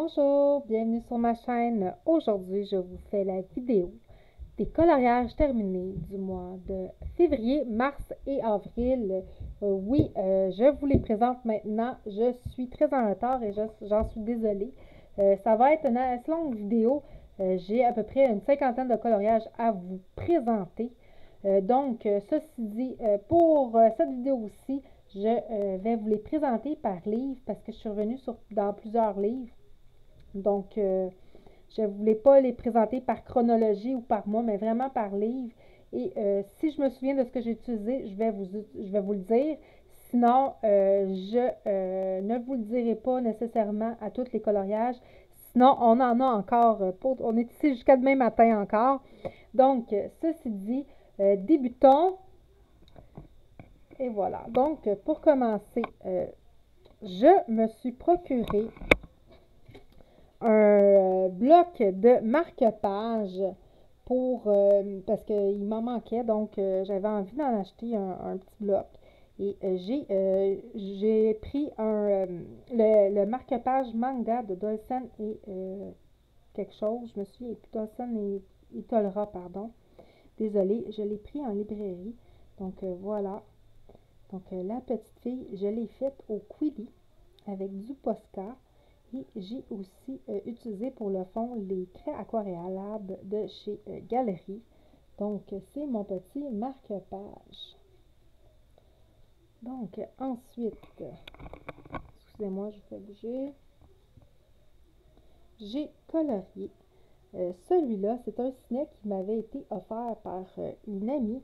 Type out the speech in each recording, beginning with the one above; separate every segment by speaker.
Speaker 1: Bonjour, bienvenue sur ma chaîne. Aujourd'hui, je vous fais la vidéo des coloriages terminés du mois de février, mars et avril. Euh, oui, euh, je vous les présente maintenant. Je suis très en retard et j'en suis désolée. Euh, ça va être une assez longue vidéo. J'ai à peu près une cinquantaine de coloriages à vous présenter. donc, ceci dit, pour cette vidéo aussi, je vais vous les présenter par livre parce que je suis revenue dans plusieurs livres. Donc, euh, je ne voulais pas les présenter par chronologie ou par mois, mais vraiment par livre. Et euh, si je me souviens de ce que j'ai utilisé, je vais vous, je vais vous le dire. Sinon, euh, je ne vous le dirai pas nécessairement à tous les coloriages. Sinon, on en a encore. on est ici jusqu'à demain matin encore. Donc, ceci dit, débutons. Et voilà. Donc, pour commencer, je me suis procuré un euh, bloc de marque-page pour euh, parce qu'il m'en manquait, donc euh, j'avais envie d'en acheter un, petit bloc. Et j'ai j'ai pris un le, le marque-page manga de Dolcen et quelque chose. Je me suis Dolcen et, et Tolera, pardon. Désolée, je l'ai pris en librairie. Donc voilà. Donc la petite fille, je l'ai faite au Quibi avec du Posca. Et j'ai aussi euh, utilisé pour le fond les traits aquarellables de chez euh, Galerie. Donc, c'est mon petit marque-page. Donc, ensuite, excusez-moi, je fais bouger. J'ai colorié. Euh, celui-là, c'est un ciné qui m'avait été offert par une amie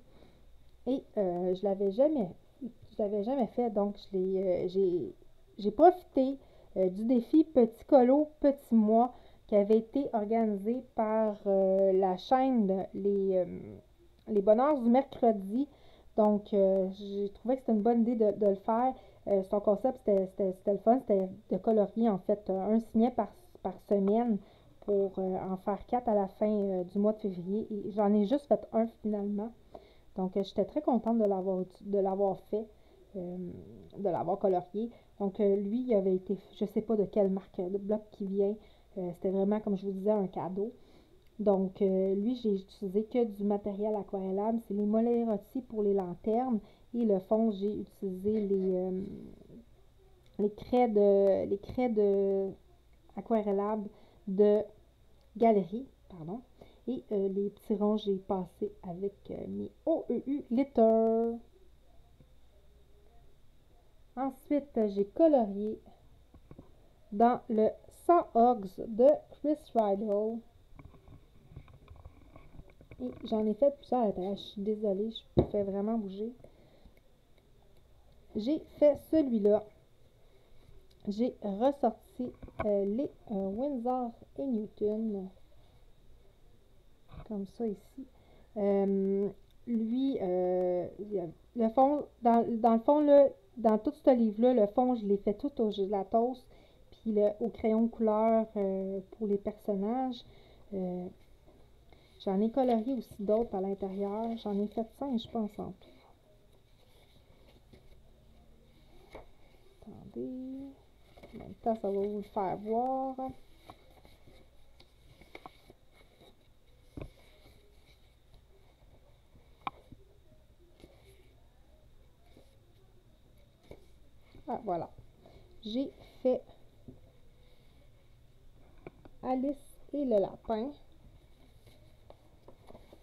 Speaker 1: et je l'avais jamais, je l'avais jamais fait. Donc, j'ai profité euh, du défi Petit Colo, Petit Mois qui avait été organisé par euh, la chaîne les, euh, les Bonheurs du mercredi. Donc, j'ai trouvé que c'était une bonne idée de, le faire. son concept, c'était le fun, c'était de colorier en fait un signet par, par semaine pour en faire quatre à la fin du mois de février. Et j'en ai juste fait un finalement. Donc, j'étais très contente de l'avoir fait, de l'avoir colorié. Donc, euh, lui, il avait été, je ne sais pas de quelle marque de bloc qui vient. Euh, c'était vraiment, comme je vous disais, un cadeau. Donc, euh, lui, j'ai utilisé que du matériel aquarellable. C'est les mollets rôtis pour les lanternes. Et le fond, j'ai utilisé les, les craies de les craies de de galerie. Pardon. Et les petits ronds, j'ai passé avec mes OEU Glitter. Ensuite, j'ai colorié dans le 100 Hogs de Chris Rydell. Et j'en ai fait plusieurs Je suis désolée, je fais vraiment bouger. J'ai fait celui-là. J'ai ressorti euh, les euh, Windsor et Newton. Comme ça ici. Euh, lui, le fond, dans, dans le fond, là, dans tout ce livre-là, le fond, je l'ai fait tout au gelatos, puis le, au crayon couleur euh, pour les personnages. Euh, j'en ai colorié aussi d'autres à l'intérieur. J'en ai fait cinq, je pense, en tout. Attendez. En même temps, ça va vous le faire voir. Ah, voilà. J'ai fait Alice et le lapin.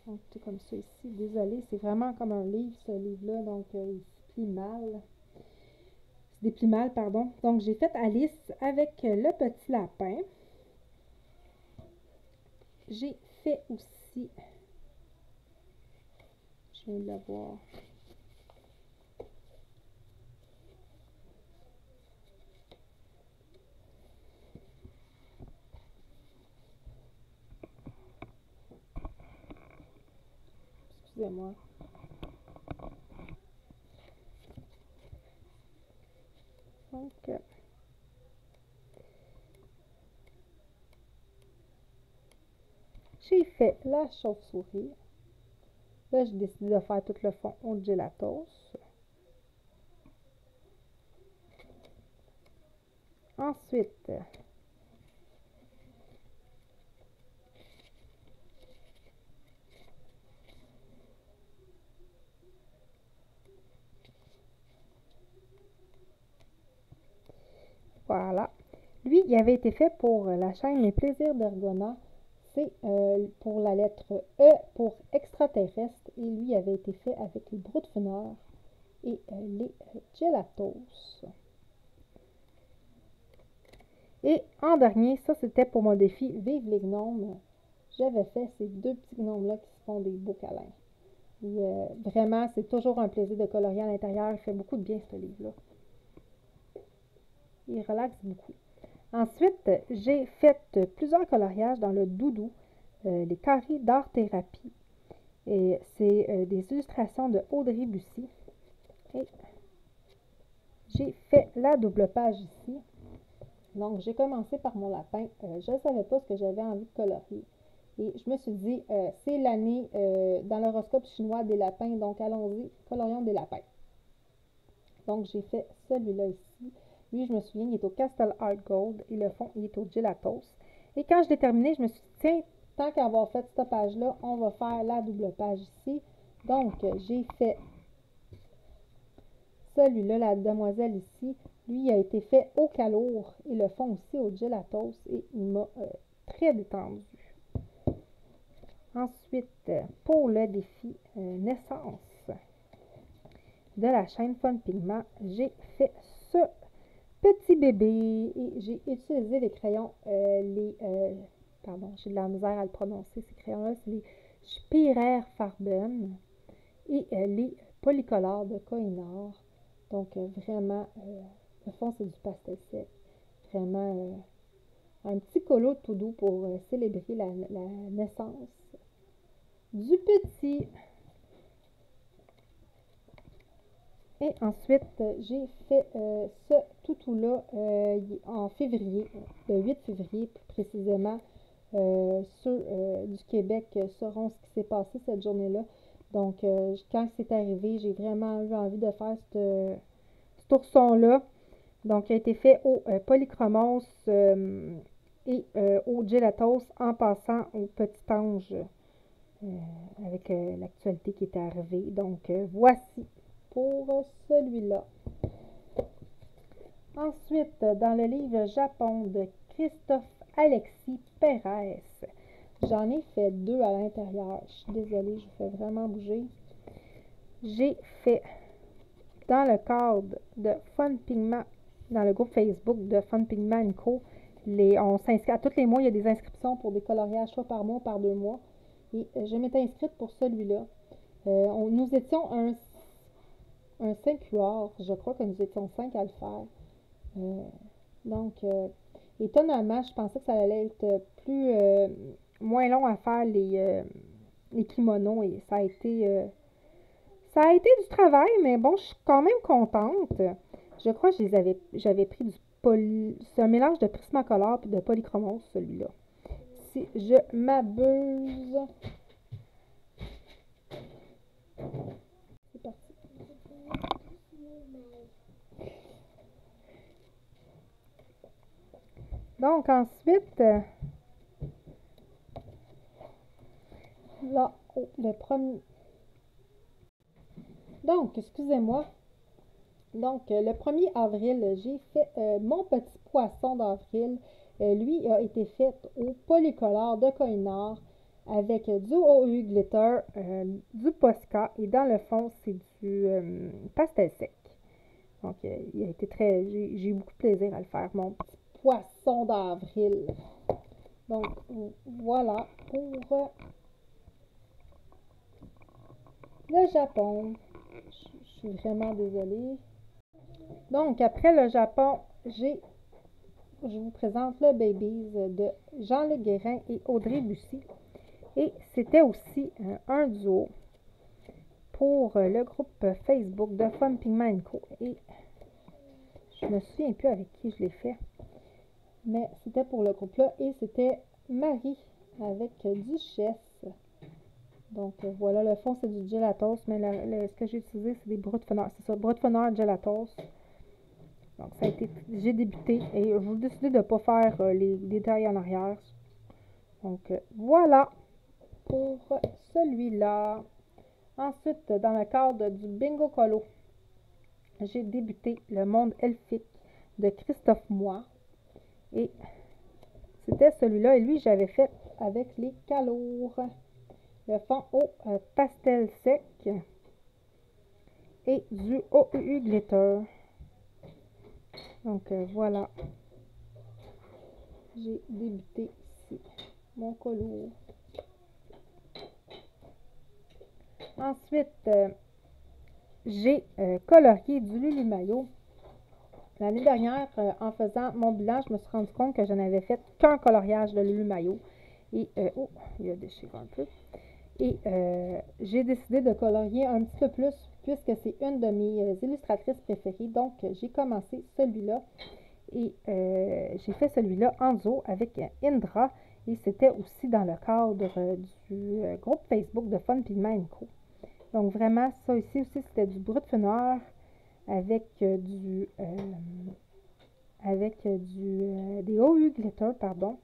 Speaker 1: Donc, c'est comme ça ici. Désolée, c'est vraiment comme un livre, ce livre-là. Donc, euh, il se plie mal. C'est déplie mal, pardon. Donc, j'ai fait Alice avec le petit lapin. J'ai fait aussi, je viens de moi j'ai fait la chauve-souris. Là, j'ai décidé de faire tout le fond au gelatos. Ensuite, Voilà. Lui, il avait été fait pour la chaîne Les Plaisirs d'Ergona. C'est euh, pour la lettre E pour extraterrestre. Et lui avait été fait avec les Broutfeneurs et euh, les Gelatos. Et en dernier, ça c'était pour mon défi Vive les gnomes. J'avais fait ces deux petits gnomes-là qui se font des beaux câlins. Euh, vraiment, c'est toujours un plaisir de colorier à l'intérieur. Il fait beaucoup de bien, ce livre-là. Il relaxe beaucoup. Ensuite, j'ai fait plusieurs coloriages dans le doudou, euh, les carrés d'art-thérapie. Et c'est euh, des illustrations de Audrey Bussy. Et j'ai fait la double page ici. Donc, j'ai commencé par mon lapin. je ne savais pas ce que j'avais envie de colorier. Et je me suis dit, euh, c'est l'année euh, dans l'horoscope chinois des lapins, donc allons-y, colorions des lapins. Donc j'ai fait celui-là ici. Lui, je me souviens, il est au Castle Art Gold et le fond, il est au Gelatos. Et quand je l'ai terminé, je me suis dit, tiens, tant qu'à avoir fait cette page-là, on va faire la double page ici. Donc, j'ai fait celui-là, la demoiselle ici. Lui, il a été fait au calour et le fond aussi au Gelatos et il m'a euh, très détendu. Ensuite, pour le défi euh, naissance de la chaîne Fun Pigment, j'ai fait ce petit bébé et j'ai utilisé les crayons, euh, les, euh, pardon, j'ai de la misère à le prononcer, ces crayons-là, c'est les Spirer Farben et les polycolores de Koinor. Donc, vraiment, le fond, c'est du pastel sec. Vraiment, un petit colo tout doux pour célébrer la naissance du petit. Et ensuite, j'ai fait euh, ce toutou-là euh, en février, le 8 février plus précisément. Euh, ceux du Québec sauront ce qui s'est passé cette journée-là. Donc, quand c'est arrivé, j'ai vraiment eu envie de faire ce ourson-là. Donc, il a été fait au polychromos et au gelatos en passant au petit ange. Euh, avec euh, l'actualité qui est arrivée. Donc, euh, voici pour celui-là. Ensuite, dans le livre Japon de Christophe Alexis Pérez, j'en ai fait deux à l'intérieur. Je suis désolée, je fais vraiment bouger. J'ai fait dans le cadre de Fun Pigment, dans le groupe Facebook de Fun Pigment Co. Les, on s'inscrit à tous les mois, il y a des inscriptions pour des coloriages, soit par mois, par deux mois. Et euh, je m'étais inscrite pour celui-là. Euh, nous étions un, un 5 Je crois que nous étions cinq à le faire. Euh, donc, étonnamment, je pensais que ça allait être plus moins long à faire les, les kimonos et ça a été ça a été du travail, mais bon, je suis quand même contente. Je crois que j'avais pris du poly, c'est un mélange de Prismacolor et de Polychromos, celui-là si je m'abuse. C'est parti. Donc ensuite, là, oh, le premier. Donc, excusez-moi. Donc, le 1er avril, j'ai fait euh, mon petit poisson d'avril euh, lui a été fait au polycolore de Koinor avec du OU glitter, euh, du Posca et dans le fond, c'est du euh, pastel sec. Donc, il a été très. J'ai eu beaucoup de plaisir à le faire, mon petit poisson d'avril. Donc, voilà pour le Japon. Je suis vraiment désolée. Donc, après le Japon, j'ai je vous présente le Babies de Jean-Luc Guérin et Audrey Bussy. Et c'était aussi euh, un duo pour euh, le groupe Facebook de Fun Pigment Co. Et je me souviens plus avec qui je l'ai fait. Mais c'était pour le groupe-là. Et c'était Marie avec Duchesse. Donc euh, voilà, le fond c'est du gelatos, mais ce que j'ai utilisé c'est des brutes C'est ça, brutes gelatos. Donc, ça a été, j'ai débuté et je décidé de ne pas faire euh, les détails en arrière. Donc, euh, voilà pour celui-là. Ensuite, dans le cadre du Bingo Colo, j'ai débuté le monde elfique de Christophe Moi. Et c'était celui-là. Et lui, j'avais fait avec les calours. Le fond au euh, pastel sec et du OUU Glitter. Donc euh, voilà. J'ai débuté ici mon colo. Ensuite, euh, j'ai colorié du Lulu Maillot. L'année dernière, en faisant mon bilan, je me suis rendu compte que je n'avais fait qu'un coloriage de Lulu Maillot. Et, oh, il a déchiré un peu. Et euh, j'ai décidé de colorier un petit peu plus puisque c'est une de mes euh, illustratrices préférées. Donc, j'ai commencé celui-là et euh, j'ai fait celui-là en duo avec Indra. Et c'était aussi dans le cadre du groupe Facebook de Fun Pigment Co. Donc, vraiment, ça ici aussi, c'était du brut funeur avec du... avec du, des OU glitter, pardon.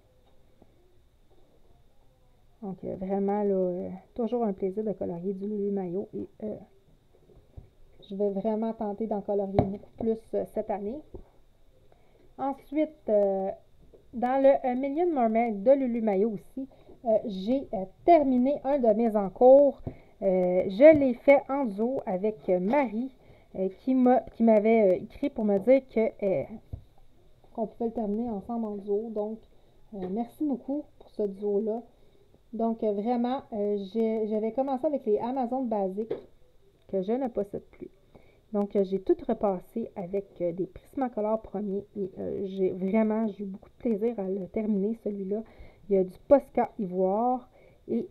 Speaker 1: Donc, euh, vraiment, là, euh, toujours un plaisir de colorier du Lulu Maillot. Et euh, je vais vraiment tenter d'en colorier beaucoup plus cette année. Ensuite, dans le Million Mermaid de Lulu Maillot aussi, j'ai terminé un de mes encours. je l'ai fait en duo avec Marie, qui m'avait écrit pour me dire que qu'on pouvait le terminer ensemble en duo. Donc, merci beaucoup pour ce duo-là. Donc, euh, vraiment, euh, j'avais commencé avec les Amazon basiques que je ne possède plus. Donc, euh, j'ai tout repassé avec des Prismacolor premiers et j'ai vraiment, j'ai eu beaucoup de plaisir à le terminer, celui-là. Il y a du Posca Ivoire et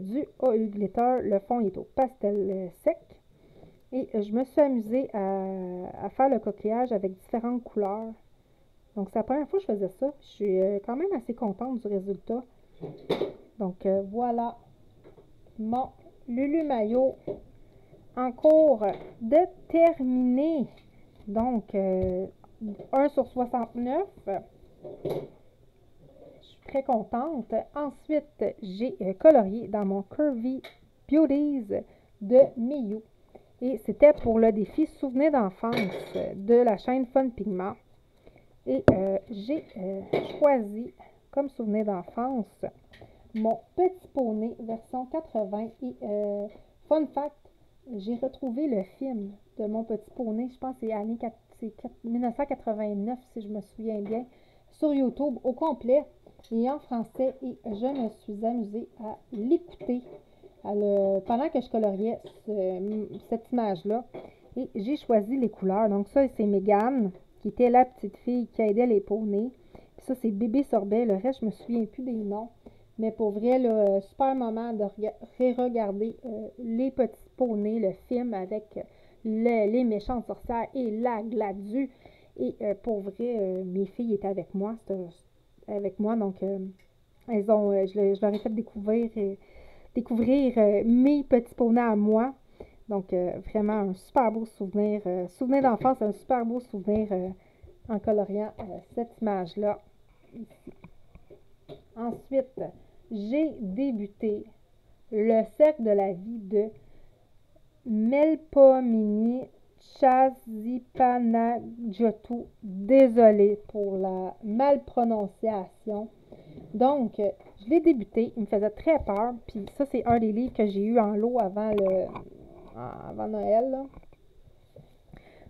Speaker 1: du AU Glitter. Le fond est au pastel sec. Et je me suis amusée à, faire le coquillage avec différentes couleurs. Donc, c'est la première fois que je faisais ça. Je suis quand même assez contente du résultat. Donc euh, voilà mon Lulu Maillot en cours de terminer. Donc 1 euh, sur 69. Je suis très contente. Ensuite, j'ai euh, colorié dans mon Curvy Beauties de Miyu. Et c'était pour le défi Souvenir d'enfance de la chaîne Fun Pigment. Et j'ai choisi comme souvenir d'enfance mon petit poney version 80. Et euh, fun fact, j'ai retrouvé le film de mon petit poney, je pense c'est 1989 si je me souviens bien, sur YouTube au complet et en français. Et je me suis amusée à l'écouter pendant que je coloriais cette image-là. Et j'ai choisi les couleurs. Donc ça, c'est Megan, qui était la petite fille qui aidait les poneys. Ça, c'est Bébé Sorbet. Le reste, je me souviens plus des noms. Mais pour vrai, le super moment de re-regarder euh, les petits poneys, le film avec euh, les méchantes sorcières et la gladue. Et euh, pour vrai, mes filles étaient avec moi. avec moi, donc elles ont, je, leur ai fait découvrir, découvrir mes petits poneys à moi. Donc, vraiment un super beau souvenir. souvenir d'enfance, un super beau souvenir en coloriant cette image-là. Ensuite, j'ai débuté le cercle de la vie de Melpomini Chazipanagiotu. Désolée pour la malprononciation. Donc, je l'ai débuté. Il me faisait très peur. Puis ça, c'est un des livres que j'ai eu en lot avant le avant Noël.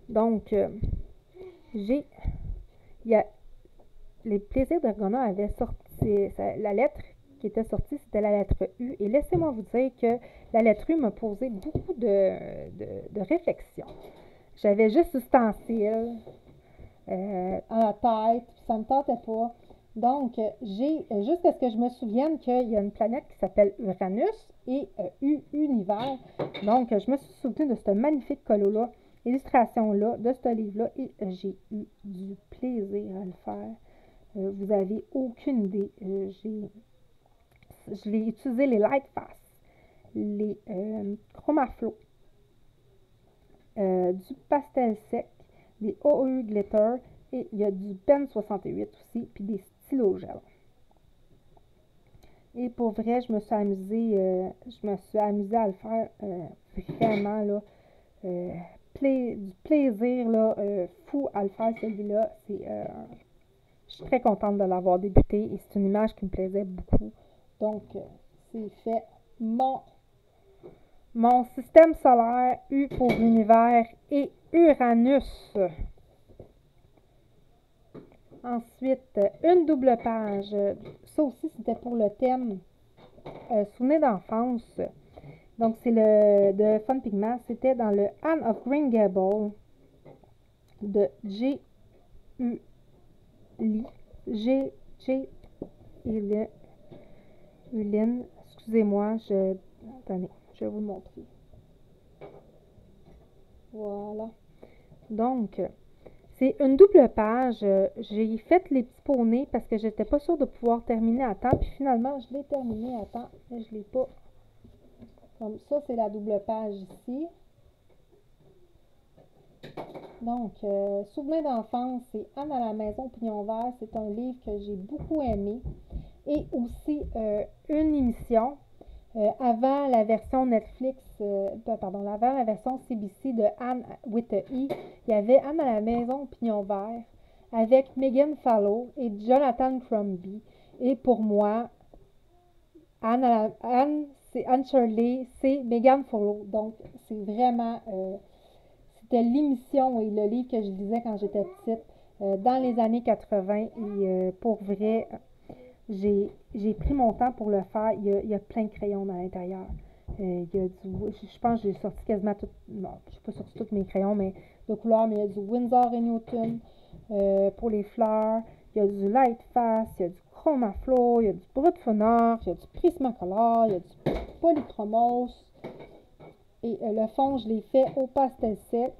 Speaker 1: Donc, euh, j'ai. Il y a. Les plaisirs d'Argona avaient sorti la lettre qui était sortie, c'était la lettre U. Et laissez-moi vous dire que la lettre U m'a posé beaucoup de, de, réflexions. J'avais juste ustensile euh, la tête, puis ça ne me tentait pas. Donc, j'ai juste à ce que je me souvienne qu'il y a une planète qui s'appelle Uranus et euh, Univers. Donc, je me suis souvenu de ce magnifique colo-là, illustration-là, de ce livre-là, et j'ai eu du plaisir à le faire. Euh, vous avez aucune idée. j'ai je vais utiliser les Light Fast, les euh, Chromaflow, euh, du pastel sec, des OU Glitter et il y a du Ben 68 aussi, puis des stylos gel. Et pour vrai, je me suis amusée, euh, je me suis amusée à le faire vraiment là, du plaisir là, fou à le faire, celui-là. C'est, je suis très contente de l'avoir débuté et c'est une image qui me plaisait beaucoup. Donc, c'est fait. Mon, mon système solaire, U pour l'univers et Uranus. Ensuite, une double page. Ça aussi, c'était pour le thème euh, Souvenir d'enfance. Donc, c'est le de Fun Pigment. C'était dans le Anne of Green Gable de G. U. Lee. G. G. Uline. Excusez-moi, je. Attendez, je vais vous le montrer. Voilà. Donc, c'est une double page. J'ai fait les petits poneys parce que j'étais pas sûre de pouvoir terminer à temps. Puis finalement, je l'ai terminé à temps, mais je l'ai pas. Comme ça, c'est la double page ici. Donc, euh, Souvenir d'enfance, c'est Anne à la maison Pignon vert. C'est un livre que j'ai beaucoup aimé. Et aussi euh, une émission euh, avant la version Netflix, euh, pardon, avant la version CBC de Anne with E, il y avait Anne à la maison Pignon Vert avec Megan Fallow et Jonathan Crombie. Et pour moi, Anne, Anne c'est Anne Shirley, c'est Megan Fallow. Donc, c'est vraiment, euh, c'était l'émission et le livre que je lisais quand j'étais petite dans les années 80. Et pour vrai, j'ai pris mon temps pour le faire. Il y a, il y a plein de crayons à l'intérieur. Euh, il y a du, je pense que j'ai sorti quasiment tout. Non, je n'ai pas sorti tous mes crayons, mais de couleur, mais il y a du Windsor et Newton euh, pour les fleurs. Il y a du Light Fast, il y a du Chromaflow, il y a du Brut Funor, il y a du Prismacolor, il y a du Polychromos. Et euh, le fond, je l'ai fait au pastel sec.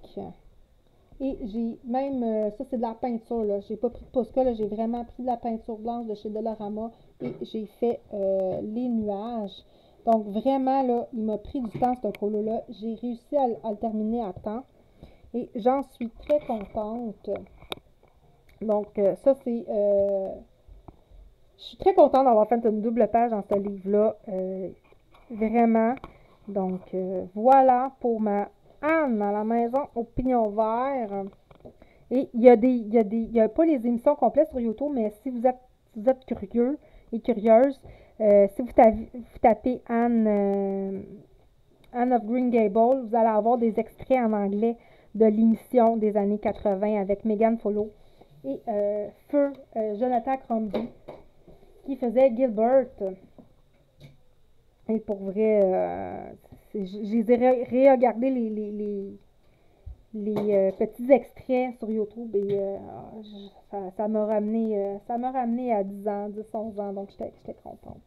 Speaker 1: Et j'ai même, euh, ça c'est de la peinture, là. J'ai pas pris de Posca, j'ai vraiment pris de la peinture blanche de chez Dolorama et j'ai fait euh, les nuages. Donc vraiment, là, il m'a pris du temps, ce colo-là. J'ai réussi à, le terminer à temps. Et j'en suis très contente. Donc, euh, ça, c'est... je suis très contente d'avoir fait une double page dans ce livre-là. vraiment. Donc, voilà pour ma Anne à la maison au pignon vert. Et il y a des. Il y a des. Il a pas les émissions complètes sur YouTube, mais si vous êtes, vous êtes curieux et curieuse, euh, si vous, tapez Anne, euh, Anne of Green Gable, vous allez avoir des extraits en anglais de l'émission des années 80 avec Megan Follow et euh, Feu Jonathan Crombie qui faisait Gilbert. Et pour vrai, j'ai regardé les, les, les, euh, petits extraits sur YouTube et euh, ça m'a ramené, euh, ça m'a ramené à 10 ans, 10, 11 ans, donc j'étais contente.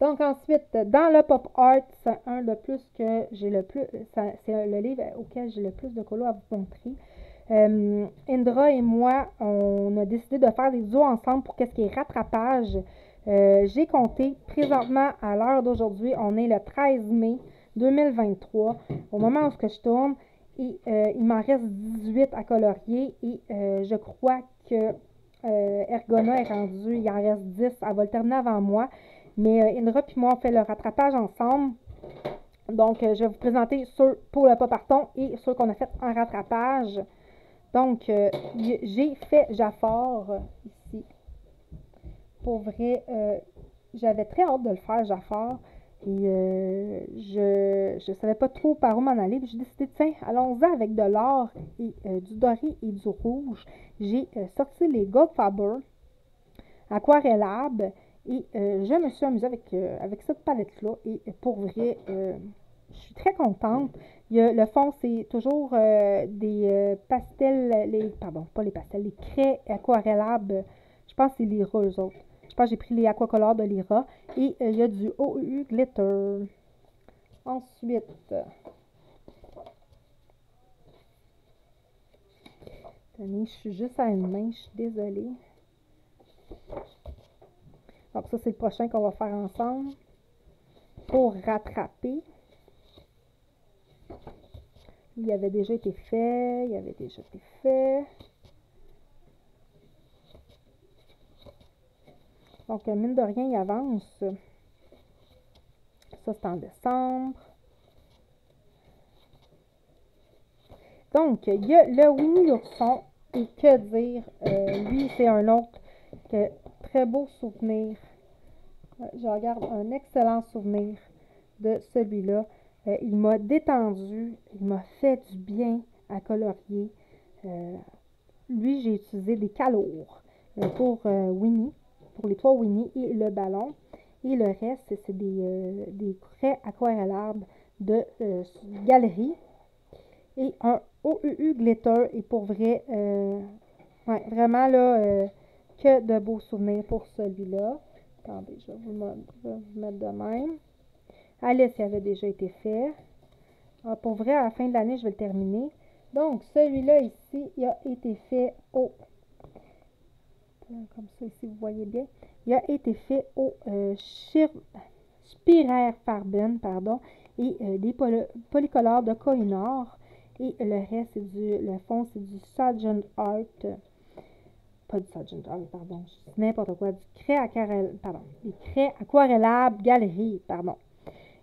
Speaker 1: Donc ensuite, dans le pop art, c'est un de plus que j'ai le plus, c'est le livre auquel j'ai le plus de colos à vous montrer. Indra et moi, on a décidé de faire des duos ensemble pour qu'est-ce qui est rattrapage. j'ai compté présentement à l'heure d'aujourd'hui, on est le 13 mai. 2023. Au moment où je tourne, et, euh, il m'en reste 18 à colorier et euh, je crois que euh, Ergona est rendu, il en reste 10, elle va le terminer avant moi. Mais Indra et moi, on fait le rattrapage ensemble. Donc, je vais vous présenter ceux pour le pas et ceux qu'on a fait en rattrapage. Donc, j'ai fait Jafar ici. Pour vrai, j'avais très hâte de le faire, Jafar. Et euh, je ne savais pas trop par où m'en aller. J'ai décidé, tiens, allons-y avec de l'or et euh, du doré et du rouge. J'ai euh, sorti les Goldfaber Aquarellab et je me suis amusée avec, cette palette-là. Et pour vrai, je suis très contente. le fond, c'est toujours des pastels, les, pardon, pas les pastels, les craies aquarellables. Je pense que c'est les roses. Je pense que j'ai pris les aquacolors de Lyra. Et euh, il y a du OU Glitter. Ensuite, je suis juste à une main, je suis désolée. Donc ça, c'est le prochain qu'on va faire ensemble. Pour rattraper. Il avait déjà été fait, il avait déjà été fait. Donc, mine de rien, il avance. Ça, c'est en décembre. Donc, il y a le Winnie l'ourson. Et que dire, euh, lui, c'est un autre très beau souvenir. Je regarde un excellent souvenir de celui-là. Euh, il m'a détendu, il m'a fait du bien à colorier. Euh, lui, j'ai utilisé des calours pour Winnie, pour les trois Winnie et le ballon. Et le reste, c'est des, des traits aquarellables de galerie et un OUU Glitter. Et pour vrai, euh, vraiment là, euh, que de beaux souvenirs pour celui-là. Attendez, je vais vous, mettre de même. Alice, il avait déjà été fait. Ah, pour vrai, à la fin de l'année, je vais le terminer. Donc, celui-là ici, il a été fait au... Comme ça, ici, vous voyez bien. Il a été fait au euh, Spiraire Farben, pardon, et euh, des polycolores de Koinor. Et le reste, c'est du, le fond, c'est du Sargent Art. Pas du Sargent Art, pardon. N'importe quoi. Du craie aquarelle, pardon. Des craies aquarellables galerie, pardon.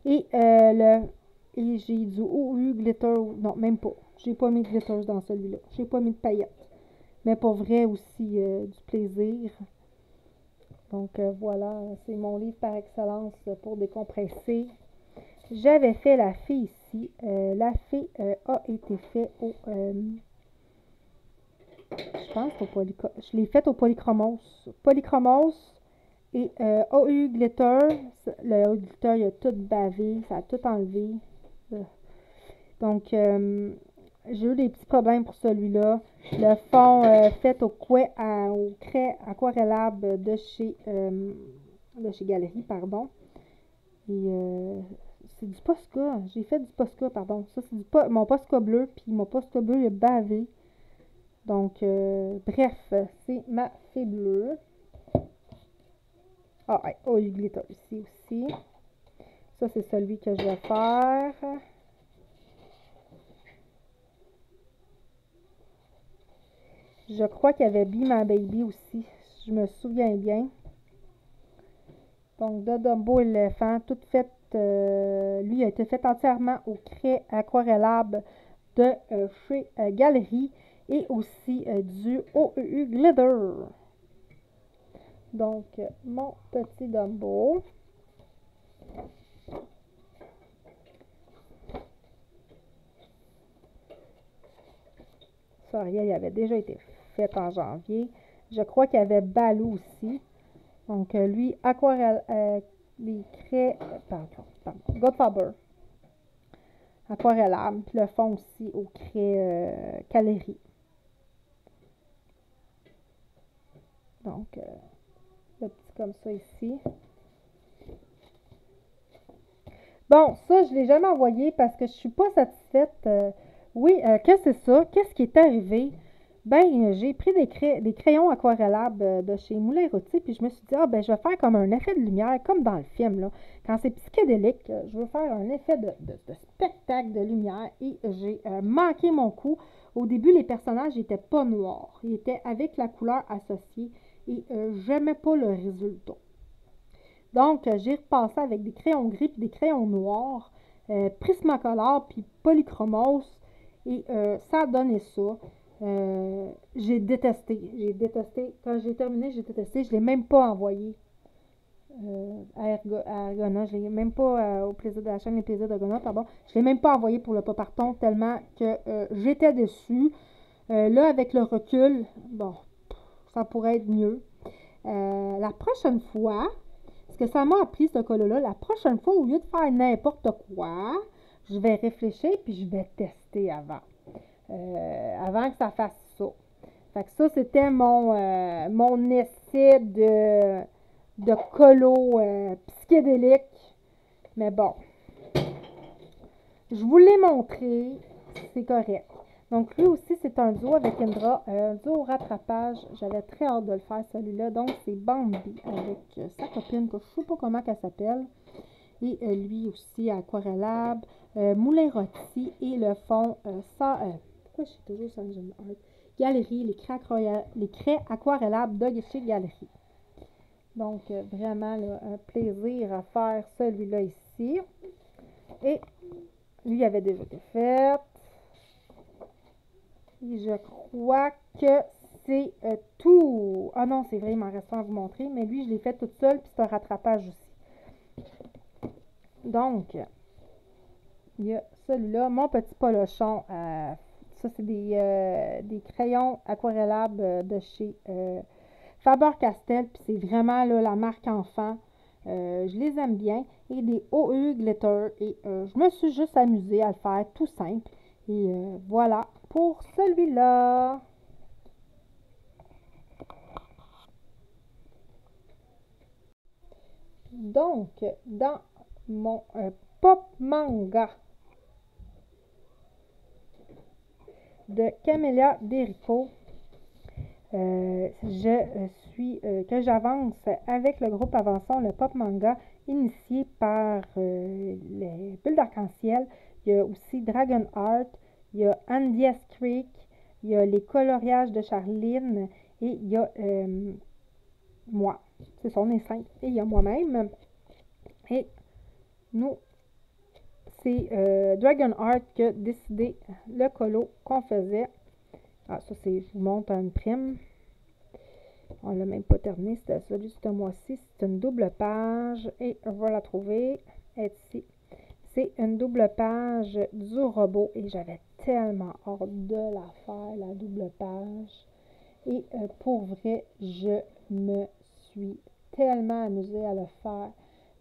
Speaker 1: Et euh, le, et j'ai du OU glitter, non, même pas. J'ai pas mis de glitter dans celui-là. J'ai pas mis de paillettes. Mais pour vrai aussi, euh, du plaisir. Donc euh, voilà, c'est mon livre par excellence pour décompresser. J'avais fait la fille ici. Euh, la fée a été faite au. Je pense au polychromos. Je l'ai faite au polychromos. Polychromos et OU Glitter. Le Glitter, il a tout bavé. Ça a tout enlevé. Donc, j'ai eu des petits problèmes pour celui-là. Le fond fait au, couet, au craie aquarellable de chez, de chez Galerie, pardon. Et c'est du Posca. J'ai fait du Posca, pardon. Ça, c'est du mon Posca bleu, puis mon Posca bleu est bavé. Donc, euh, bref, c'est ma fée bleue. Ah, ouais, oh, il glitter ici aussi. Ça, c'est celui que je vais faire. Je crois qu'il y avait Be Baby aussi, je me souviens bien. Donc, de Dumbo éléphant, toute faite euh, lui a été fait entièrement au craie aquarellable de euh, chez euh, et aussi du OEU Glitter. Donc, mon petit Dumbo. Ça, il avait déjà été en janvier. Je crois qu'il y avait Balou aussi. Donc, lui, aquarelle, les craies, pardon, pardon, Godfather, aquarellable, puis le fond aussi au craie euh. Donc, euh, le petit comme ça ici. Bon, ça, je ne l'ai jamais envoyé parce que je suis pas satisfaite. Euh, oui, qu'est-ce que c'est ça? Qu'est-ce qui est arrivé? Ben, j'ai pris des, crayons aquarellables euh, de chez Moulin Rôti, puis je me suis dit, ah, ben, je vais faire comme un effet de lumière, comme dans le film, là. Quand c'est psychédélique, euh, je veux faire un effet de, spectacle de lumière, et j'ai euh, manqué mon coup. Au début, les personnages n'étaient pas noirs, ils étaient avec la couleur associée, et j'aimais pas le résultat. Donc, j'ai repassé avec des crayons gris et des crayons noirs, Prismacolor puis Polychromos, et ça a donné ça. Euh, j'ai détesté. J'ai détesté. Quand j'ai terminé, j'ai détesté. Je ne l'ai même pas envoyé euh, à, Argona. Je ne l'ai même pas euh, au plaisir de la chaîne Les Plaisirs pardon. Je ne l'ai même pas envoyé pour le pop-parton tellement que j'étais déçue. là, avec le recul, bon, ça pourrait être mieux. la prochaine fois, ce que ça m'a appris, ce col-là, la prochaine fois, au lieu de faire n'importe quoi, je vais réfléchir puis je vais tester avant. Euh, avant que ça fasse ça. Fait que ça, c'était mon, euh, mon essai de, de colo euh, psychédélique. Mais bon. Je vous l'ai montré. C'est correct. Donc, lui aussi, c'est un duo avec Indra. un duo rattrapage. J'avais très hâte de le faire, celui-là. Donc, c'est Bambi avec sa copine, que je ne sais pas comment elle s'appelle. Et lui aussi, Aquarellable, Moulin Rôti et le fond ça, je suis toujours Art? Galerie, les craies, les aquarellables de chez Galerie. Donc, euh, vraiment, un plaisir à faire celui-là ici. Et lui avait déjà été fait. Et je crois que c'est euh, tout. Ah non, c'est vrai, il m'en reste à vous montrer, mais lui, je l'ai fait toute seule, puis c'est un rattrapage aussi. Donc, il y a celui-là, mon petit polochon. Euh, ça, c'est des, euh, des, crayons aquarellables de chez Faber-Castell, puis c'est vraiment la marque enfant. je les aime bien. Et des OE Glitter. Et je me suis juste amusée à le faire tout simple. Et voilà pour celui-là. Donc, dans mon euh, pop manga de Camélia Derico, euh, je euh, suis que j'avance avec le groupe Avançons, le pop manga initié par les bulles d'arc-en-ciel. Il y a aussi Dragon Art, il y a Andias Creek, il y a les coloriages de Charline et il y a moi. C'est son est Et il y a moi-même. Et nous, c'est euh, Dragon Art qui a décidé le colo qu'on faisait. Ah, ça, c'est, je vous montre une prime. On l'a même pas terminé, c'était celui de ce mois-ci. C'est une double page et on va la trouver. C'est une double page du robot et j'avais tellement hâte de la faire, la double page. Et euh, pour vrai, je me suis tellement amusée à le faire.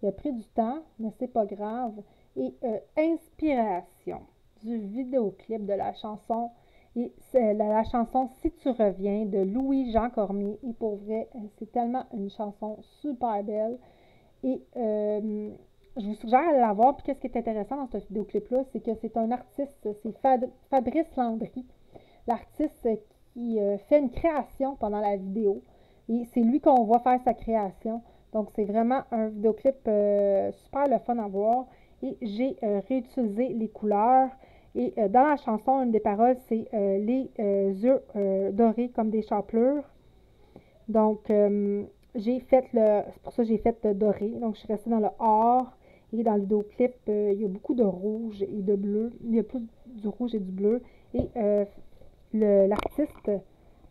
Speaker 1: Il a pris du temps, mais c'est pas grave. Et euh, inspiration du vidéoclip de la chanson. Et c'est la, chanson Si tu reviens de Louis-Jean Cormier. Et pour vrai, euh, c'est tellement une chanson super belle. Et euh, je vous suggère de la voir. Puis qu'est-ce qui est intéressant dans ce vidéoclip-là, c'est que c'est un artiste, c'est Fabrice Landry, l'artiste qui fait une création pendant la vidéo. Et c'est lui qu'on voit faire sa création. Donc, c'est vraiment un vidéoclip super le fun à voir. Et j'ai euh, réutilisé les couleurs. Et euh, dans la chanson, une des paroles, c'est les yeux dorés comme des chapelures. Donc, j'ai fait le. C'est pour ça que j'ai fait le doré. Donc, je suis restée dans le or. Et dans le vidéoclip, il y a beaucoup de rouge et de bleu. Il y a plus du rouge et du bleu. Et l'artiste,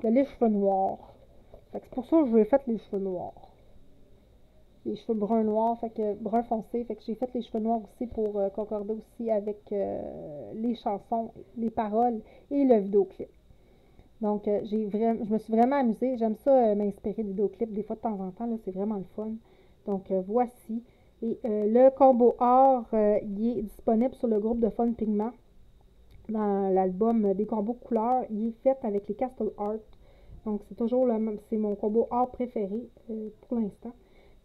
Speaker 1: il les cheveux noirs. C'est pour ça que je ai fait les cheveux noirs. Les cheveux brun noir, fait que brun foncé, fait que j'ai fait les cheveux noirs aussi pour euh, concorder aussi avec euh, les chansons, les paroles et le vidéoclip. Donc euh, j'ai je me suis vraiment amusée. J'aime ça m'inspirer des vidéoclips des fois de temps en temps, c'est vraiment le fun. Donc voici. Et le combo or, il est disponible sur le groupe de Fun Pigment dans l'album des combos couleurs. Il est fait avec les Castle Art. Donc, c'est toujours le même, c'est mon combo art préféré pour l'instant.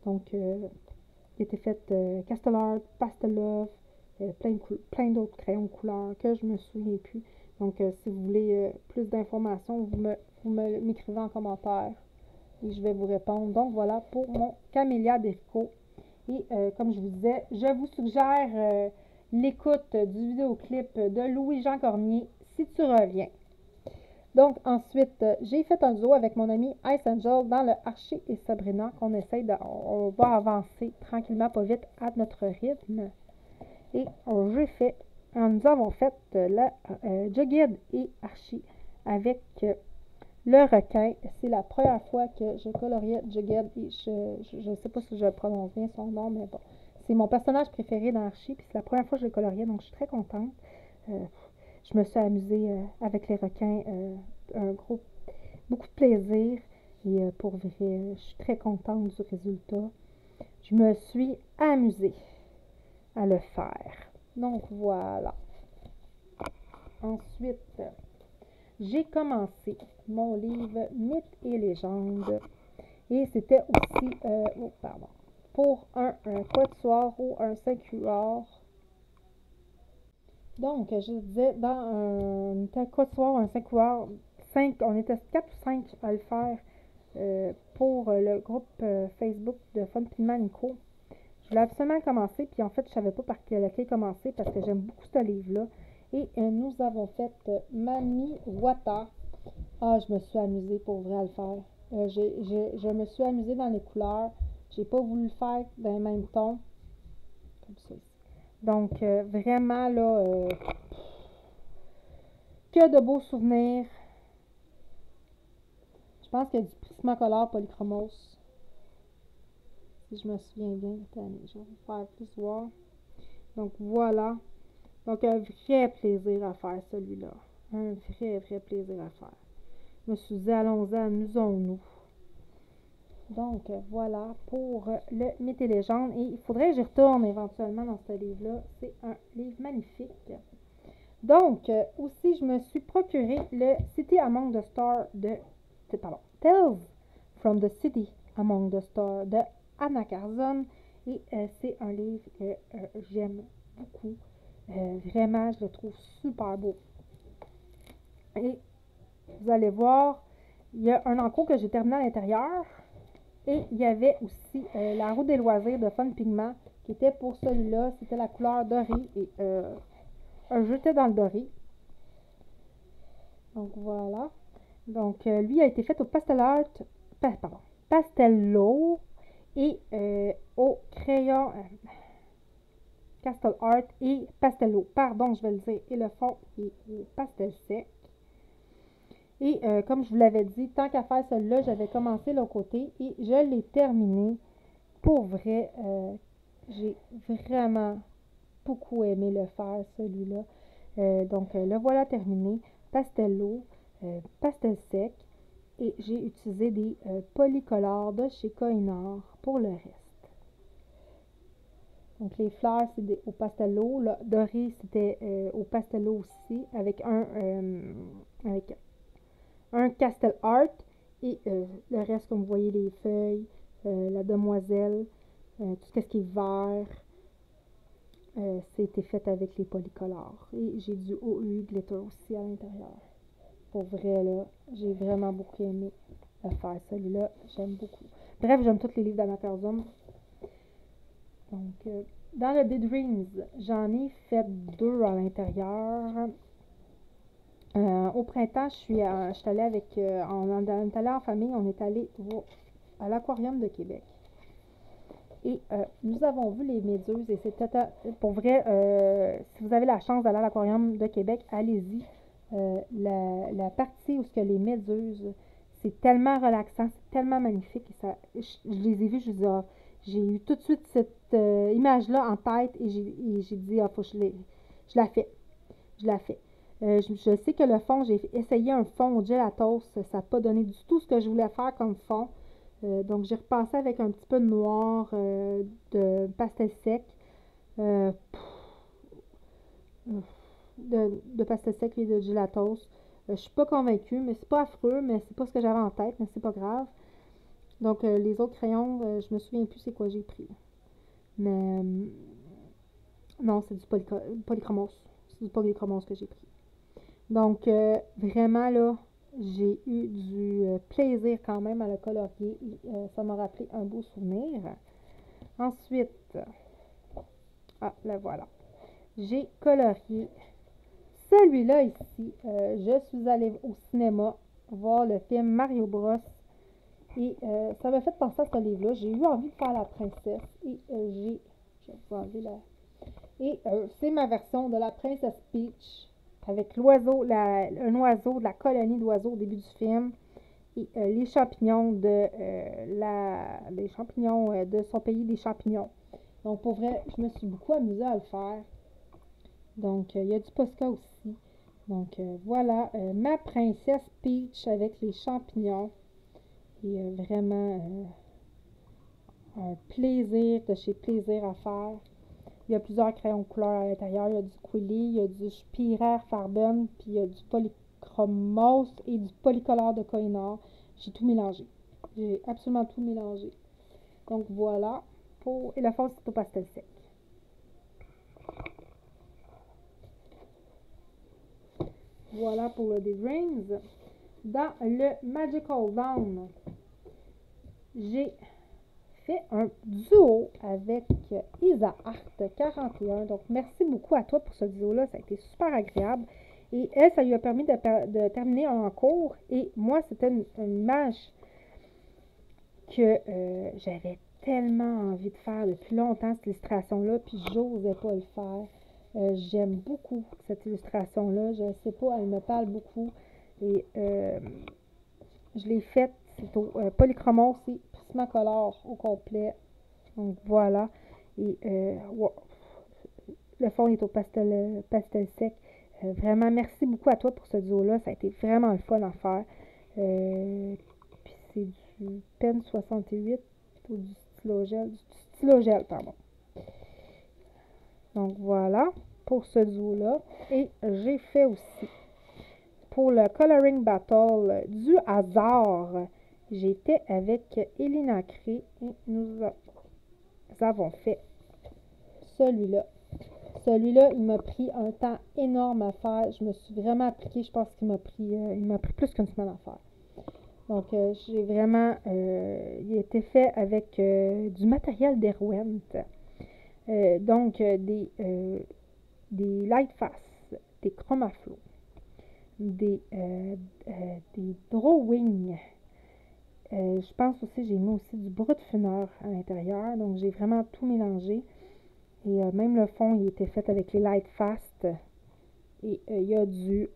Speaker 1: Donc, euh, il était fait euh, Castle Art, Pastel Love, plein, plein d'autres crayons de que je me souviens plus. Donc, si vous voulez plus d'informations, vous me, vous m'écrivez en commentaire et je vais vous répondre. Donc, voilà pour mon Camélia Derico. Et comme je vous disais, je vous suggère l'écoute du vidéoclip de Louis-Jean Cormier, Si tu reviens. Donc, ensuite, euh, j'ai fait un duo avec mon ami Ice Angel dans le Archie et Sabrina qu'on essaye de. On va avancer tranquillement, pas vite, à notre rythme. Et j'ai fait. Nous avons fait euh, le euh, Jughead et Archie avec le requin. C'est la première fois que je coloriais Jughead et je ne sais pas si je prononce bien son nom, mais bon. C'est mon personnage préféré dans Archie, puis c'est la première fois que je le coloriais, donc je suis très contente je me suis amusée euh, avec les requins, euh, un gros, beaucoup de plaisir. Et euh, pour vrai, je suis très contente du résultat. Je me suis amusée à le faire. Donc voilà. Ensuite, j'ai commencé mon livre Mythes et légendes. Et c'était aussi oh, pardon, pour un, un quatuor ou un cinquuor donc, je disais, dans un, quatre soir, un cinq soir, cinq, on était quatre ou cinq à le faire euh, pour le groupe euh, Facebook de Fun Nico. Je voulais absolument commencer, puis en fait, je savais pas par quel commencer parce que j'aime beaucoup ce livre-là. Et euh, nous avons fait Mami Wata. Ah, je me suis amusée pour vrai à le faire. je me suis amusée dans les couleurs. J'ai pas voulu le faire dans le même ton. Comme ça. Donc, euh, vraiment, là, euh, que de beaux souvenirs. Je pense qu'il y a du Prismacolor Polychromos. Si je me souviens bien, je vais vous faire plus voir. Donc voilà. Donc un vrai plaisir à faire celui-là. Un vrai, vrai plaisir à faire. Je me suis dit, allons-y, amusons-nous. Donc, voilà pour le Mythe et légende. Et il faudrait que j'y retourne éventuellement dans ce livre-là. C'est un livre magnifique. Donc, aussi, je me suis procuré le City Among the Stars de. Pardon, Tales from the City Among the Stars de Anna Carzon. Et euh, c'est un livre que euh, j'aime beaucoup. Euh, vraiment, je le trouve super beau. Et vous allez voir, il y a un encours que j'ai terminé à l'intérieur. Et il y avait aussi euh, la roue des loisirs de Fun Pigment qui était pour celui-là. C'était la couleur dorée et euh, un jeté dans le doré. Donc voilà. Donc euh, lui a été fait au pastel art, pardon, pastello et au crayon castel art et pastello. Pardon, je vais le dire. Et le fond est pastel sec. Et euh, comme je vous l'avais dit, tant qu'à faire celui-là, j'avais commencé l'autre côté et je l'ai terminé. Pour vrai, euh, j'ai vraiment beaucoup aimé le faire, celui-là. Euh, donc, le voilà terminé. Pastello, pastel sec. Et j'ai utilisé des polycolores de chez Koinor pour le reste. Donc, les fleurs, c'est au pastello. Doré, c'était au pastello aussi, avec un, avec un Castle Art et euh, le reste, comme vous voyez, les feuilles, euh, la demoiselle, euh, tout ce qui est vert, c'était fait avec les polycolores. Et j'ai du OU glitter aussi à l'intérieur. Pour vrai, là, j'ai vraiment beaucoup aimé faire celui-là. J'aime beaucoup. Bref, j'aime tous les livres d'Amaterzum. Donc, dans le Dreams, j'en ai fait deux à l'intérieur. Euh, au printemps, je suis, allée avec, euh, on, est allé en famille, on est allé à l'aquarium de Québec. Et euh, nous avons vu les méduses et c'était pour vrai, si vous avez la chance d'aller à l'aquarium de Québec, allez-y. La, partie où ce que les méduses, c'est tellement relaxant, c'est tellement magnifique. ça, je, les ai vus, je ah, j'ai eu tout de suite cette image-là en tête et j'ai dit, ah, faut que je, je la fais. Je la fais. Euh, je, sais que le fond, j'ai essayé un fond gelatos, ça n'a pas donné du tout ce que je voulais faire comme fond. Euh, donc, j'ai repassé avec un petit peu de noir, euh, de pastel sec. de, de, pastel sec et de gelatos. je suis pas convaincue, mais c'est pas affreux, mais c'est pas ce que j'avais en tête, mais c'est pas grave. Donc, les autres crayons, je me souviens plus c'est quoi j'ai pris. Mais non, c'est du polychromos. C'est du polychromos que j'ai pris. Donc, euh, vraiment, là, j'ai eu du euh, plaisir quand même à le colorier. Euh, ça m'a rappelé un beau souvenir. Ensuite, ah, le voilà. J'ai colorié celui-là ici. je suis allée au cinéma voir le film Mario Bros. Et ça m'a fait penser à ce livre-là. J'ai eu envie de faire la princesse. Et j'ai... Je vais vous enlever la... Et c'est ma version de la princesse Peach avec l'oiseau, un oiseau de la colonie d'oiseaux au début du film et euh, les champignons de euh, la les champignons euh, de son pays des champignons. Donc pour vrai, je me suis beaucoup amusée à le faire. Donc il y a du Posca aussi. Donc voilà, ma princesse Peach avec les champignons. Et vraiment un plaisir de chez plaisir à faire. Il y a plusieurs crayons couleurs à l'intérieur. Il y a du Quilly, il y a du Spirer Farben, puis il y a du Polychromos et du Polycolore de Koinor. J'ai tout mélangé. J'ai absolument tout mélangé. Donc voilà. Pour... Et la fond, c'est au pastel sec. Voilà pour le Rings. Dans le Magical Down, j'ai fait un duo avec Isa Art 41. Donc, merci beaucoup à toi pour ce duo-là. Ça a été super agréable. Et elle, ça lui a permis de, terminer en cours. Et moi, c'était une, image que euh, j'avais tellement envie de faire depuis longtemps, cette illustration-là, puis j'osais pas le faire. Euh, j'aime beaucoup cette illustration-là. Je ne sais pas, elle me parle beaucoup. Et euh, je l'ai faite, au euh, polychromos, c'est Prismacolor au complet. Donc voilà. Et le fond est au pastel, pastel sec. vraiment, merci beaucoup à toi pour ce duo-là. Ça a été vraiment le fun à faire. puis c'est du Pen 68 ou du stylogel. Du stylogel, pardon. Donc voilà pour ce duo-là. Et j'ai fait aussi pour le Coloring Battle du hasard. J'étais avec Elina Cré et nous, avons fait celui-là. Celui-là, il m'a pris un temps énorme à faire. Je me suis vraiment appliquée. Je pense qu'il m'a pris, euh, pris plus qu'une semaine à faire. Donc, euh, j'ai vraiment, euh, il a été fait avec du matériel d'Erwent. Donc, des, des face, des chromaflow, des, des drawings. Je pense aussi, j'ai mis aussi du brut funeur à l'intérieur. Donc, j'ai vraiment tout mélangé. Et même le fond, il était fait avec les light fast. Et il y a du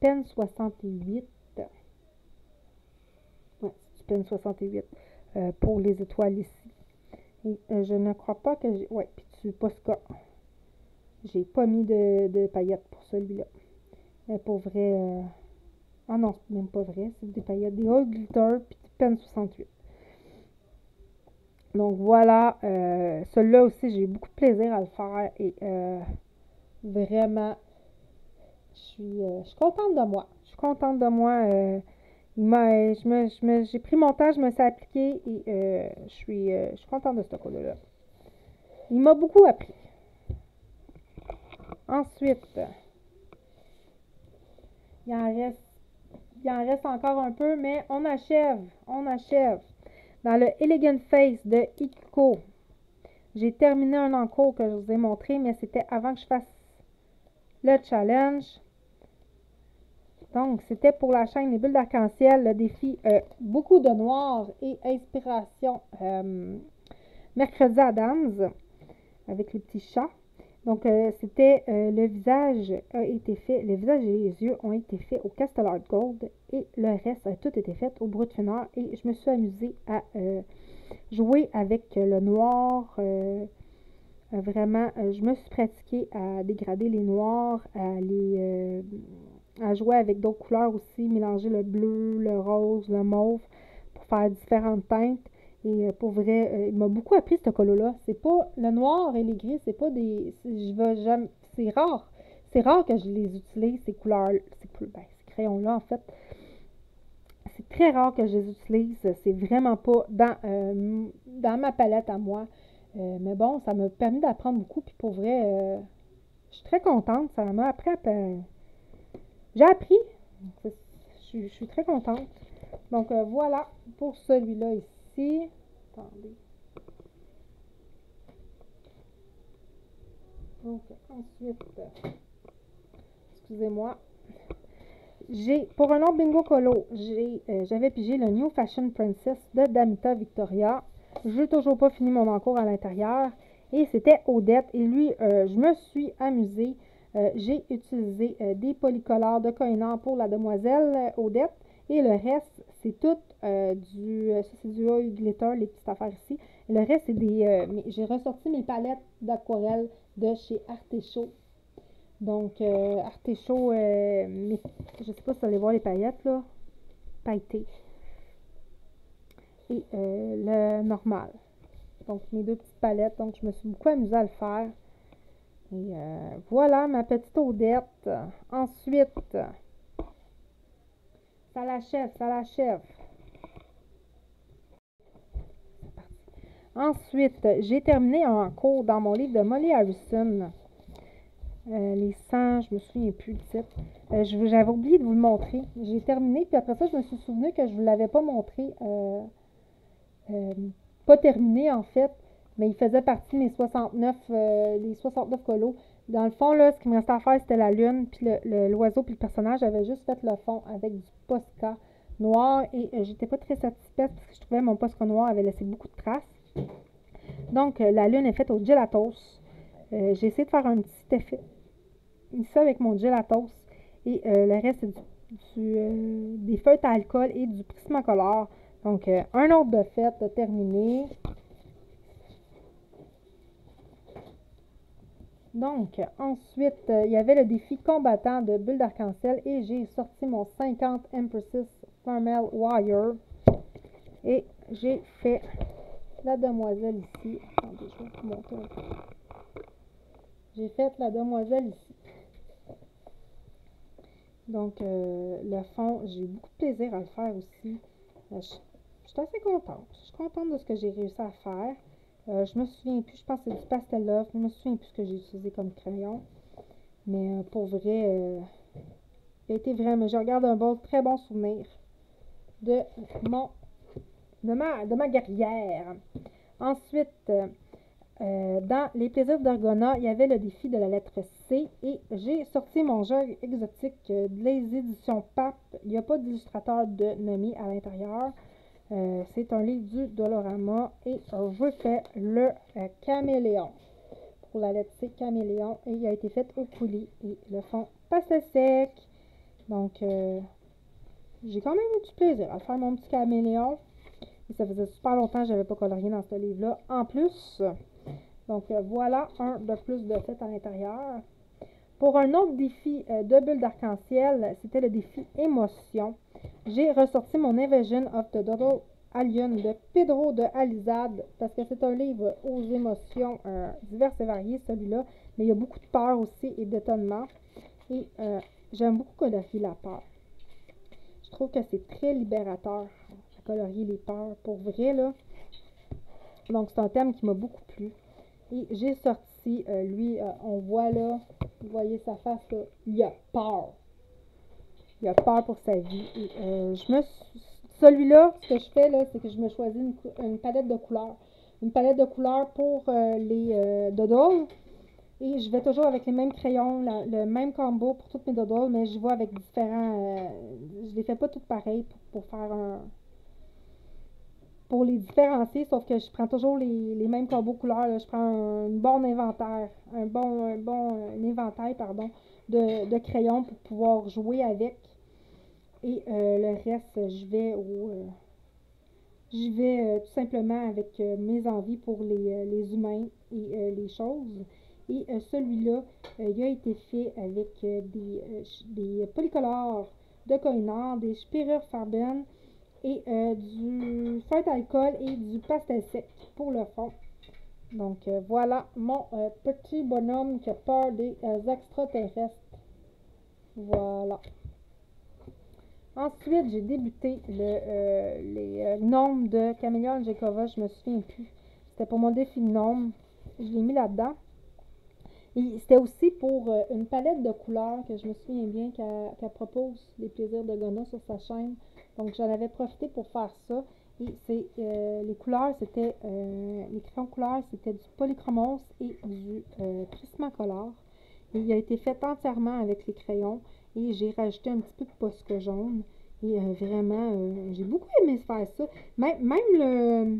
Speaker 1: pen 68. Ouais, du pen 68 pour les étoiles ici. Euh, je ne crois pas que j'ai. Ouais, puis tu Posca. J'ai pas mis de, paillettes pour celui-là. Mais pour vrai. Euh... Ah non, c'est même pas vrai. C'est des paillettes. Des Oil Glitter puis Pen 68. Donc voilà. Euh, celui-là aussi, j'ai eu beaucoup de plaisir à le faire. Et euh, vraiment. Je suis, je suis contente de moi. Je suis contente de moi. Euh, je j'ai pris mon temps, je me suis appliquée et euh, je, suis, euh, je suis contente de ce cola-là. Il m'a beaucoup appris. Ensuite, il en reste, il en reste encore un peu, mais on achève, on achève. Dans le Elegant Face de Iko, j'ai terminé un encours que je vous ai montré, mais c'était avant que je fasse le challenge. Donc, c'était pour la chaîne Les Bulles d'Arc-en-Ciel, le défi euh, Beaucoup de noir et inspiration euh, Mercredi Adams avec le petit chat. Donc, euh, c'était le visage a été fait, le visage et les yeux ont été faits au Castle Art Gold et le reste a tout été fait au Brut Finard. Et je me suis amusée à jouer avec le noir. vraiment, je me suis pratiquée à dégrader les noirs, à jouer avec d'autres couleurs aussi, mélanger le bleu, le rose, le mauve pour faire différentes teintes. Et euh, pour vrai, euh, il m'a beaucoup appris ce colo-là. C'est pas le noir et les gris, c'est pas des. Je vais jamais. C'est rare. C'est rare que je les utilise, ces couleurs, ces, ben, ces crayons-là, en fait. C'est très rare que je les utilise. C'est vraiment pas dans, euh, ma palette à moi. mais bon, ça m'a permis d'apprendre beaucoup. Puis pour vrai, je suis très contente. Ça m'a appris à j'ai appris. Je, suis très contente. Donc voilà pour celui-là ici. Donc ensuite, excusez-moi. J'ai, pour un autre bingo colo, euh, j'avais pigé le New Fashion Princess de Damita Victoria. Je n'ai toujours pas fini mon encours à l'intérieur. Et c'était Odette. Et lui, euh, je me suis amusée. Euh, j'ai utilisé des polycolores de Koinor pour la demoiselle Odette. Et le reste, c'est tout du. ça, c'est du oil glitter, les petites affaires ici. Le reste, c'est des. j'ai ressorti mes palettes d'aquarelle de chez Artéchaud. Donc, Artéchaud, je je sais pas si vous allez voir les paillettes, là. Pailleté. Et le normal. Donc, mes deux petites palettes. Donc, je me suis beaucoup amusée à le faire. Et euh, voilà ma petite Odette. Ensuite, ça l'achève, ça l'achève. Ensuite, j'ai terminé un cours dans mon livre de Molly Harrison. Euh, les 100, je me souviens plus du titre. Euh, j'avais oublié de vous le montrer. J'ai terminé, puis après ça, je me suis souvenu que je ne vous l'avais pas montré. pas terminé, en fait mais il faisait partie de mes 69, euh, les 69 colos. Dans le fond, là, ce qui me restait à faire, c'était la lune, puis l'oiseau, puis le personnage. J'avais juste fait le fond avec du Posca noir et euh, j'étais pas très satisfaite parce que je trouvais mon Posca noir avait laissé beaucoup de traces. Donc, euh, la lune est faite au gelatos. j'ai essayé de faire un petit effet ici avec mon gelatos. Et le reste, c'est du, des feutres à alcool et du Prismacolor. Donc, un autre de fait terminé. Donc, ensuite, il y avait le défi combattant de bulle d'arc-en-ciel et j'ai sorti mon 50 Empresses Thermal Wire. Et j'ai fait la demoiselle ici. Attendez, je vais vous. J'ai fait la demoiselle ici. Donc, euh, le fond, j'ai eu beaucoup de plaisir à le faire aussi. Euh, je, suis assez contente. Je suis contente de ce que j'ai réussi à faire. Euh, je me souviens plus, je pense que c'est du pastel love. Je me souviens plus ce que j'ai utilisé comme crayon. Mais euh, pour vrai, il a été vraiment. Je regarde un bon, très bon souvenir de mon de ma, guerrière. Ensuite, dans les plaisirs d'Argona, il y avait le défi de la lettre C et j'ai sorti mon jeu exotique des éditions PAP. Il n'y a pas d'illustrateur de Nomi à l'intérieur. Euh, c'est un livre du Dolorama et je fais le euh, caméléon. Pour la lettre C, caméléon. Et il a été fait au coulis. Et le fond pastel sec. Donc, euh, j'ai quand même eu du plaisir à faire mon petit caméléon. Et ça faisait super longtemps que je n'avais pas colorié dans ce livre-là. En plus, donc voilà un de plus de fait à l'intérieur. Pour un autre défi de bulle d'arc-en-ciel, c'était le défi émotion j'ai ressorti mon Invasion of the Dodo Alien de Pedro de Alizade parce que c'est un livre aux émotions euh, diverses et variées, celui-là, mais il y a beaucoup de peur aussi et d'étonnement. Et euh, j'aime beaucoup colorier la peur. Je trouve que c'est très libérateur colorier les peurs, pour vrai, là. Donc, c'est un thème qui m'a beaucoup plu. Et j'ai sorti, euh, lui, on voit là, vous voyez sa face, il a peur. Il a peur pour sa vie. Euh, je me Celui-là, ce que je fais, là, c'est que je me choisis une, palette de couleurs. Une palette de couleurs pour euh, les euh, dodos. Et je vais toujours avec les mêmes crayons, le même combo pour toutes mes dodos, mais je vais avec différents. je les fais pas toutes pareilles pour, faire un. Pour les différencier, sauf que je prends toujours les, mêmes combos couleurs. Je prends un, bon inventaire, un bon, un bon inventaire pardon, de, de crayons pour pouvoir jouer avec. Et euh, le reste, je vais au. Euh, j'y vais euh, tout simplement avec mes envies pour les, humains et les choses. Et celui-là, il a été fait avec des, des polycolores de Coinard, des spirures Farben et du feutre alcool et du pastel sec pour le fond. Donc voilà mon petit bonhomme qui a peur des extraterrestres. Voilà. Ensuite, j'ai débuté le, euh, les euh, de Camélia Jekova, je me souviens plus. C'était pour mon défi de nombre. Je l'ai mis là-dedans. Et c'était aussi pour euh, une palette de couleurs que je me souviens bien qu'elle propose les plaisirs de Gona sur sa chaîne. Donc j'en avais profité pour faire ça. Et c'est les couleurs, c'était les crayons couleurs, c'était du polychromos et du Prismacolor. Et il a été fait entièrement avec les crayons. Et j'ai rajouté un petit peu de posca jaune. Et euh, vraiment, euh, j'ai beaucoup aimé faire ça. Même, le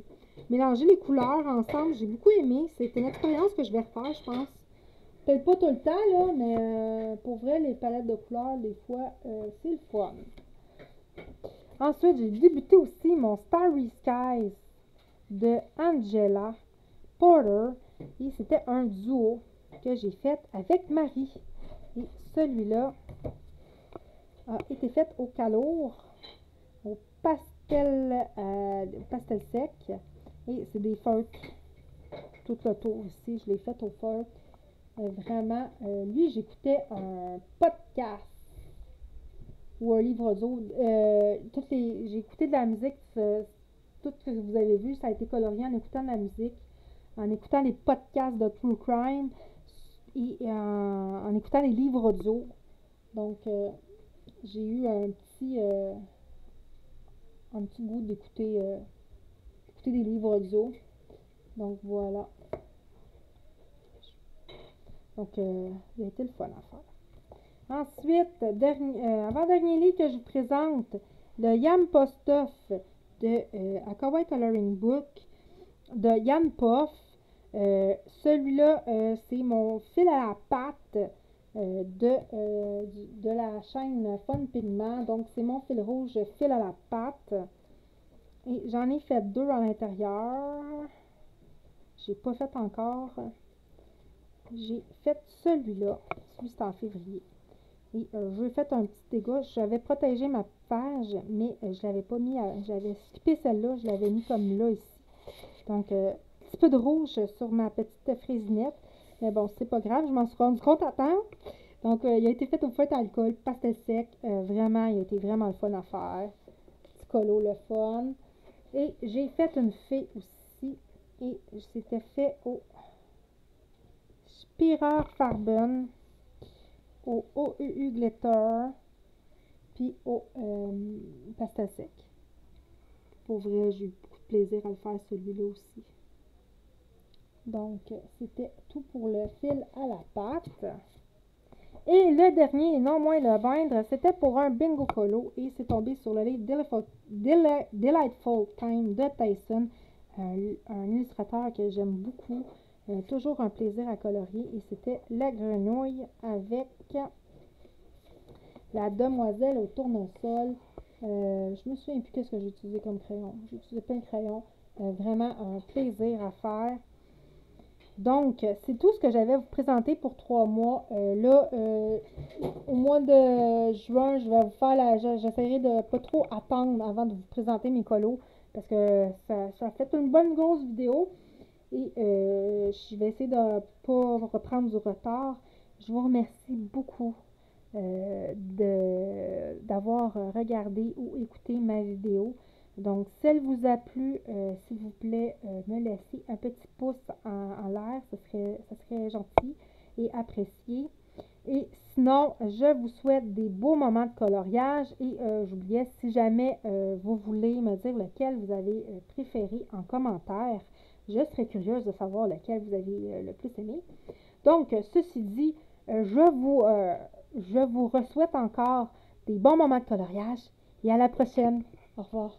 Speaker 1: mélanger les couleurs ensemble, j'ai beaucoup aimé. C'est une expérience que je vais refaire, je pense. Peut-être pas tout le temps, là, mais euh, pour vrai, les palettes de couleurs, des fois, c'est le fun. Ensuite, j'ai débuté aussi mon Starry Skies de Angela Porter. Et c'était un duo que j'ai fait avec Marie. Et celui-là, a été faite au calour, au pastel, euh, sec. Et c'est des feutres tout le tour ici. Je l'ai fait au feutre. Euh, vraiment, euh, lui, j'écoutais un podcast ou un livre audio. j'ai écouté de la musique. tout ce que vous avez vu, ça a été colorié en écoutant de la musique, en écoutant les podcasts de True Crime et en, en écoutant les livres audio. Donc, j'ai eu un petit, euh, un petit goût d'écouter euh, des livres audio. Donc voilà. Donc, euh, il a été le fun à faire. Ensuite, dernier, avant-dernier livre que je vous présente, le Yam Postoff de Akawa Coloring Book de Yann Poff. Celui-là, c'est mon fil à la pâte de, de la chaîne Fun Pigment. Donc, c'est mon fil rouge fil à la pâte. Et j'en ai fait deux à l'intérieur. J'ai pas fait encore. J'ai fait celui-là. Celui c'est en février. Et euh, je fait un petit dégât. J'avais protégé ma page, mais euh, je l'avais pas mis. J'avais skippé celle-là, je l'avais mis comme là ici. Donc, euh, un petit peu de rouge sur ma petite frisinette. Mais bon, c'est pas grave, je m'en suis rendu compte à temps. Donc, il a été fait au feu d'alcool, pastel sec. vraiment, il a été vraiment le fun à faire. Petit colo, le fun. Et j'ai fait une fée aussi. Et c'était fait au Spirer Farben, au OUU Glitter, puis au euh, pastel sec. Pour vrai, j'ai eu beaucoup de plaisir à le faire celui-là aussi. Donc, c'était tout pour le fil à la pâte. Et le dernier, et non moins le moindre, c'était pour un bingo colo et c'est tombé sur le livre Delightful, Time de Tyson, un, illustrateur que j'aime beaucoup. Toujours un plaisir à colorier et c'était la grenouille avec la demoiselle au tournesol. Euh, je me souviens plus qu'est-ce que j'ai utilisé comme crayon. J'ai utilisé plein de crayons. Euh, vraiment un plaisir à faire. Donc, c'est tout ce que j'avais à vous présenter pour trois mois. Euh, là, au mois de juin, je vais vous faire la. J'essaierai de pas trop attendre avant de vous présenter mes colos parce que ça, ça fait une bonne grosse vidéo. Et euh, je vais essayer de ne pas reprendre du retard. Je vous remercie beaucoup d'avoir regardé ou écouté ma vidéo. Donc, si elle vous a plu, euh, s'il vous plaît, euh, me laissez un petit pouce en, l'air. Ce serait, serait gentil et apprécié. Et sinon, je vous souhaite des beaux moments de coloriage. Et euh, j'oubliais, si jamais vous voulez me dire lequel vous avez préféré en commentaire, je serais curieuse de savoir lequel vous avez le plus aimé. Donc, ceci dit, je vous, je vous souhaite encore des bons moments de coloriage et à la prochaine. Au revoir.